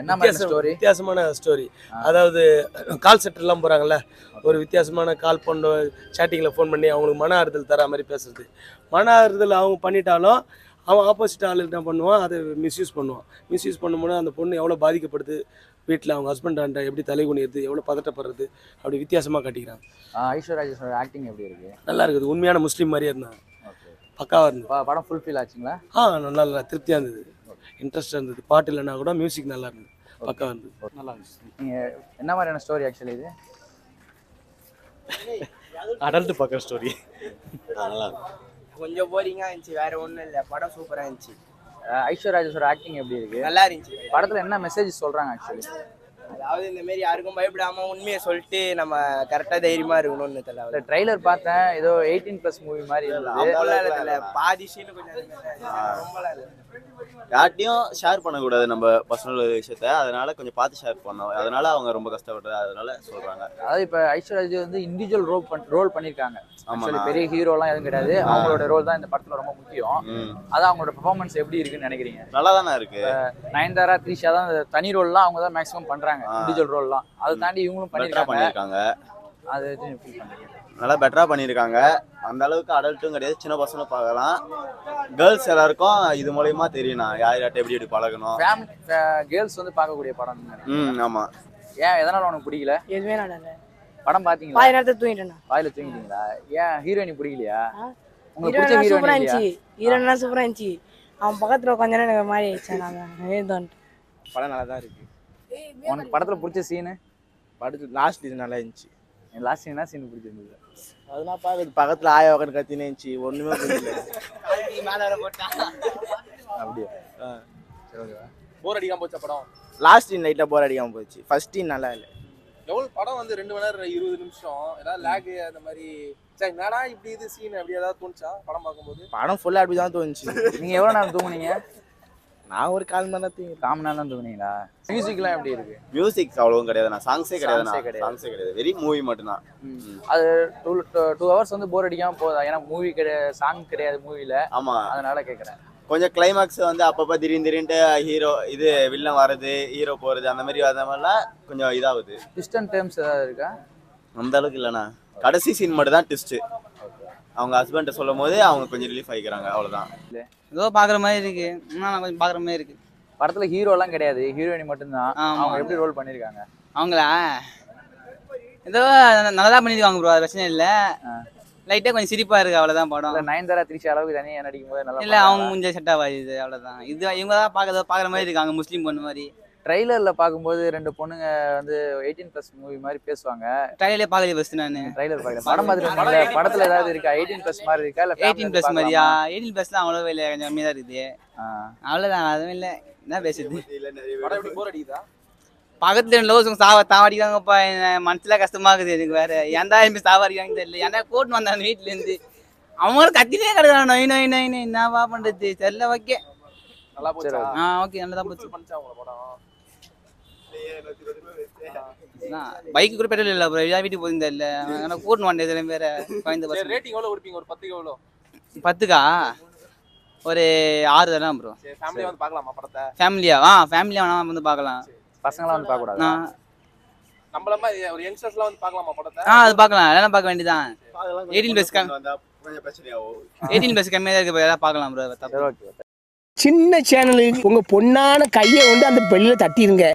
என்ன ஸ்டோரி வித்தியாசமான ஸ்டோரி அதாவது கால் சென்டர்லாம் போகிறாங்கல்ல ஒரு வித்தியாசமான கால் பண்ண சேட்டிங்கில் ஃபோன் பண்ணி அவங்களுக்கு மன ஆறுதல் தர மாதிரி பேசுறது. மன ஆறுதல் அவங்க பண்ணிட்டாலும் அவன் ஆப்போசிட் ஆள் என்ன பண்ணுவான்? அதை மிஸ்யூஸ் பண்ணுவான். மிஸ்யூஸ் பண்ணும்போது அந்த பொண்ணு எவ்வளோ பாதிக்கப்படுது? வீட்டில் அவங்க ஹஸ்பண்ட் எப்படி தலை குனியுது எவ்வளோ பதட்டப்படுறது? அப்படி வித்தியாசமாக காட்டிக்கிறாங்க. ஐஸ்வர்யா ஆக்டிங் எப்படி இருக்கு? நல்லா இருக்குது. உண்மையான முஸ்லீம் மாதிரியே இருந்தான். ஓகே. பக்காவாக இருந்தது படம் ஃபுல்ஃபில் ஆச்சுங்களா? ஆ நல்லா திருப்தியாக இருந்தது. இன்ட்ரெஸ்டாக இருந்தது. பாட்டு இல்லைன்னா கூட மியூசிக் நல்லா இருந்தது. பக்காவாக இருந்தது நல்லா இருந்துச்சு. நீங்க என்ன மாதிரியான ஸ்டோரி ஆக்சுவலி இது? அடல்ட் பார்க்குற ஸ்டோரி நல்லா கொஞ்சம் போரிங்கா இருந்துச்சு. வேற ஒண்ணும் இல்ல. படம் சூப்பரா இருந்துச்சு. அஹ் ஐஸ்வர்யா ராஜேஷோட ஆக்டிங் எப்படி இருக்கு? நல்லா இருந்துச்சு. படத்துல என்ன மெசேஜ் சொல்றாங்க ஆக்சுவலி அதாவது இந்த மாதிரி யாருக்கும் பயப்படாம உண்மையை சொல்லிட்டு நம்ம கரெக்டா தைரியமா இருக்கணும்னு தெரியல ட்ரைலர் பார்த்தேன். ஏதோ எயிட்டீன் ப்ளஸ் மூவி மாதிரி இருந்தது. பாதி சீன் கொஞ்சம் யார்ட்டையும் ஷேர் பண்ணக்கூடாது நம்ம பர்சனல் விஷயத்த. அதனால கொஞ்சம் பார்த்து ஷேர் பண்ணோம் அதனால அவங்க ரொம்ப கஷ்டப்படுறது அதனால சொல்றாங்க. அதாவது இப்போ ஐஸ்வர்யா ராஜ் வந்து இண்டிவிஜுவல் ரோல் பண் ரோல் பண்ணியிருக்காங்க. ஆக்சுவலி பெரிய ஹீரோலாம் எதுவும் கிடையாது. அவங்களோட ரோல் தான் இந்த படத்துல ரொம்ப முக்கியம். ம். அது அவங்களோட பெர்ஃபார்மன்ஸ் எப்படி இருக்குன்னு நினைக்கிறீங்க? நல்லா தானே இருக்கு நயன்தாரா த்ரிஷா தான் தனி ரோல்லாம் அவங்க தான் மேக்ஸிமம் பண்றாங்க. இண்டிவிஜுவல் ரோல்லாம் அதை தாண்டி இவங்களும் பண்ணியிருக்காங்க. அது ஃபீல் பண்றீங்க நல்லா பெட்டரா பண்ணியிருக்காங்க. அந்த அளவுக்கு அடல்ட்டும் கிடையாது. சின்ன பசங்களும் பார்க்கலாம். கேர்ள்ஸ் எல்லாருக்கும் இது மூலயமா தெரியும் நான். யார் யார்ட்ட எப்படி எப்படி பழகணும். ஃபேமிலி கேர்ள்ஸ் வந்து பார்க்கக்கூடிய படம் ம் ஆமா. ஏன் எதனால உனக்கு பிடிக்கல? எதுவுமே நடல படம் பாத்தீங்களா பாதி நேரத்தை தூங்கிட்டேன். வாயில தூங்கிட்டீங்களா? ஏன் ஹீரோயினி பிடிக்கலையா? உங்களுக்கு பிடிச்ச ஹீரோயின் இருந்துச்சு. ஹீரோனா சூப்பரா இருந்துச்சு. அவன் பக்கத்துல உட்காந்து எனக்கு ஒரு மாதிரி ஆயிடுச்சு நான் எழுந்தோன்ட்டு படம் நல்லா தான் இருக்கு உனக்கு படத்துல பிடிச்ச சீனு படத்து லாஸ்ட் இது நல்லா இருந்துச்சு. லாஸ்ட் என்ன சீன் பிடிச்சிருந்தது? அதெல்லாம் பாக்குறது. பக்கத்துல ஆயா உட்காந்து கத்தினே இருந்துச்சு ஒண்ணுமே புரியல. அப்படியே? போர் அடிக்காம போச்சா படம்? லாஸ்ட் சீன் லைட்டா போர் அடிக்காம போச்சு. ஃபர்ஸ்ட் சீன் நல்லா இல்ல. எவ்வளவு படம் வந்து ரெண்டு மணி நேரம் இருபது நிமிஷம் ஏதாவது லேக் அந்த மாதிரி. சரி என்னடா இப்படி இது சீன் அப்படி ஏதாவது தோணுச்சா படம் பார்க்கும்போது? படம் ஃபுல்லா அப்படி தான் தோணுச்சு. நீங்க எவ்வளவு நேரம் தூங்குனீங்க? நான் ஒரு கால் மணி நேரம் தூங்கி காமன் தான் தூங்குனீங்களா மியூசிக்லாம் எப்படி இருக்கு? மியூசிக் அவ்வளவும் கிடையாது நான் சாங்ஸே கிடையாது Songs ஏ கிடையாது. சாங்ஸே கிடையாது. வெரி மூவி மட்டும்தான். அது டூ டூ ஹவர்ஸ் வந்து போர் அடிக்காம போதா ஏன்னா மூவி கிடையாது சாங் கிடையாது மூவில ஆமா. அதனால கேக்குறேன். கொஞ்சம் கிளைமாக்ஸ் வந்து அப்பப்போ திடீர்னு திடீர்னு ஹீரோ இது வில்லன் வர்றது ஹீரோ போறது அந்த மாதிரி அந்த மாதிரிலாம் கொஞ்சம் இதாகுது. டிஸ்டன்ட் டேர்ம்ஸ் ஏதாவது இருக்கா? அந்த அளவுக்கு இல்லைண்ணா. கடைசி சீன் மட்டும் தான் ட்விஸ்ட் அவங்க ஹஸ்பண்ட சொல்லும் போது அவங்க கொஞ்சம் ரிலீஃப் ஆகிக்கிறாங்க அவ்வளவுதான். ஏதோ பாக்குற மாதிரி இருக்கு. நான் கொஞ்சம் பாக்குற மாதிரி இருக்கு. படத்துல ஹீரோலாம் கிடையாது. ஹீரோயினி மட்டும்தான். அவங்க எப்படி ரோல் பண்ணிருக்காங்க அவங்களா? ஏதோ நல்லா பண்ணிருக்காங்க ப்ரோ அது பிரச்சனை இல்ல. லைட்டா கொஞ்சம் சிரிப்பா இருக்கு அவ்வளவுதான் படம். நயன்தாரா த்ரிஷா அளவுக்கு தனியா நடிக்கும் போது நல்லா இல்ல அவங்க கொஞ்சம் செட் ஆகாது அவ்வளவுதான். இது இவங்க தான் பாக்குற பாக்குற மாதிரி இருக்காங்க முஸ்லீம் பொண்ணு மாதிரி. ட்ரைலர்ல பாக்கும்போது ரெண்டு பொண்ணுங்க வந்து எயிட்டீன் பிளஸ் மூவி மாதிரி பேசுவாங்க. ட்ரைலர்லயே பாக்கல ஃபர்ஸ்ட் நான். ட்ரைலர் பார்க்கல. படம் பார்த்துருக்கீங்களா படத்துல ஏதாவது இருக்கா? எயிட்டீன் பிளஸ் மாதிரி இருக்கா? இல்ல எயிட்டீன் பிளஸ் மாதிரியா? எயிட்டீன் பிளஸ்லாம் அவ்வளோ இல்லை கொஞ்சம் கம்மியாக தான் இருக்குது. ஆ. அவ்வளோதான் அதுவும் இல்லை. என்ன பேசுறது? படம் எப்படி போர் அடிக்குதா? பக்கத்துல ரெண்டு லோசம் சாவ தாவடிக்காங்கப்பா என் மனசுல கஷ்டமா இருக்குது எனக்கு வேற. ஏன்டா எப்படி சாவடிக்காங்க தெரியல. ஏன்னா கூட்டு வந்தாங்க வீட்டுல இருந்து? அவங்களும் கத்தினே கிடக்குறாங்க நொய் நொய் நொய் என்னவா பண்றது? தெரியல ஓகே. நல்லா போச்சா? ஆ ஓகே நல்லா போச்சு. பைக்கு கூட பெட்ரோல் இல்லை ப்ரோ வீட்டுக்கு போயிருந்தா இல்லை. ஆனால் கூட்டு வந்தது எல்லாம் வேற சரி பசங்க. ரேட்டிங் எவ்வளவு கொடுப்பீங்க? ஒரு பத்துக்கு எவ்வளவு? பத்துக்கா? ஒரு ஆறு தரம் ப்ரோ சரி ஃபேமிலியா வந்து பார்க்கலாமா படத்தை? ஃபேமிலியா ஆ ஃபேமிலியா வேணா வந்து பார்க்கலாம். பசங்களாம் வந்து பார்க்க கூடாது ஆ. நம்மள மாதிரி ஒரு யங்ஸ்டர்ஸ்லாம் வந்து பார்க்கலாமா படத்தை? ஆ அது பார்க்கலாம். அதெல்லாம் பார்க்க வேண்டியதான் எயிட்டீன் பிளஸ் எயிட்டீன் பிளஸ் கம்மியாக தான் இருக்கு எல்லாம் பார்க்கலாம் ப்ரோ சரி ஓகே சின்ன சேனலுக்கு உங்க பொண்ணான கையை வந்து அந்த பெல்லில் தட்டிடுங்க